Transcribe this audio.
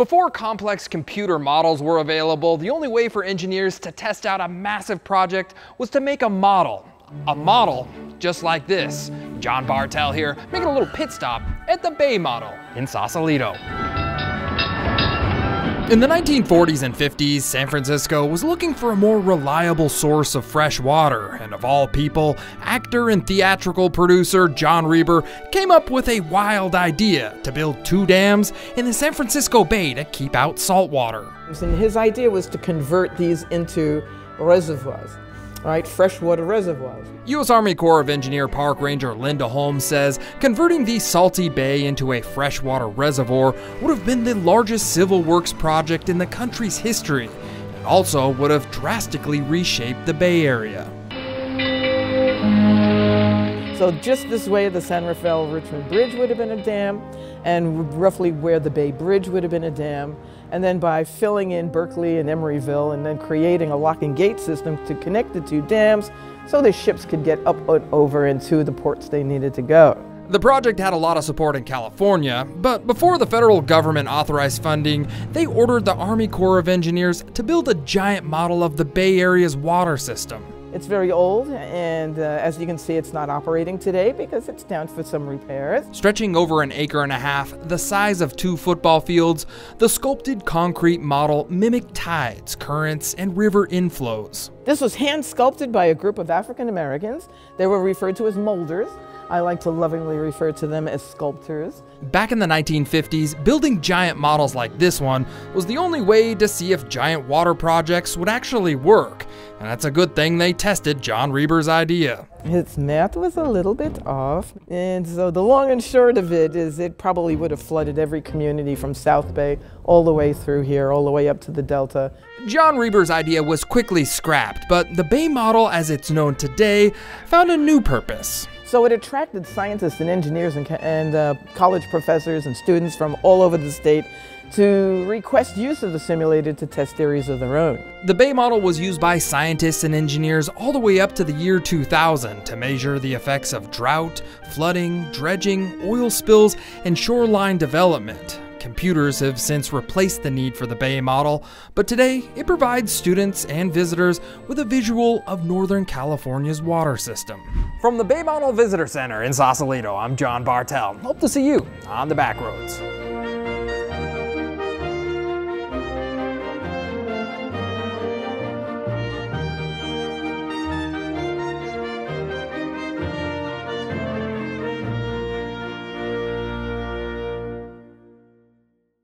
Before complex computer models were available, the only way for engineers to test out a massive project was to make a model. A model just like this. John Bartell here, making a little pit stop at the Bay Model in Sausalito. In the 1940s and 50s, San Francisco was looking for a more reliable source of fresh water, and of all people, actor and theatrical producer John Reber came up with a wild idea to build two dams in the San Francisco Bay to keep out salt water. And his idea was to convert these into reservoirs right, freshwater reservoirs. U.S. Army Corps of Engineer Park Ranger Linda Holmes says converting the salty bay into a freshwater reservoir would have been the largest civil works project in the country's history, and also would have drastically reshaped the Bay Area. So just this way, the San Rafael Richmond Bridge would have been a dam, and roughly where the Bay Bridge would have been a dam. And then by filling in Berkeley and Emeryville and then creating a lock and gate system to connect the two dams so the ships could get up and over into the ports they needed to go. The project had a lot of support in California, but before the federal government authorized funding, they ordered the Army Corps of Engineers to build a giant model of the Bay Area's water system. It's very old, and uh, as you can see, it's not operating today because it's down for some repairs. Stretching over an acre and a half, the size of two football fields, the sculpted concrete model mimicked tides, currents, and river inflows. This was hand sculpted by a group of African Americans. They were referred to as molders. I like to lovingly refer to them as sculptors. Back in the 1950s, building giant models like this one was the only way to see if giant water projects would actually work. And that's a good thing they tested John Reber's idea. His math was a little bit off. And so the long and short of it is it probably would have flooded every community from South Bay all the way through here, all the way up to the Delta. John Reber's idea was quickly scrapped, but the Bay model as it's known today found a new purpose. So it attracted scientists and engineers and, and uh, college professors and students from all over the state to request use of the simulator to test theories of their own. The Bay model was used by scientists and engineers all the way up to the year 2000 to measure the effects of drought, flooding, dredging, oil spills, and shoreline development. Computers have since replaced the need for the Bay model, but today it provides students and visitors with a visual of Northern California's water system. From the Bay Model Visitor Center in Sausalito, I'm John Bartell. Hope to see you on the back roads.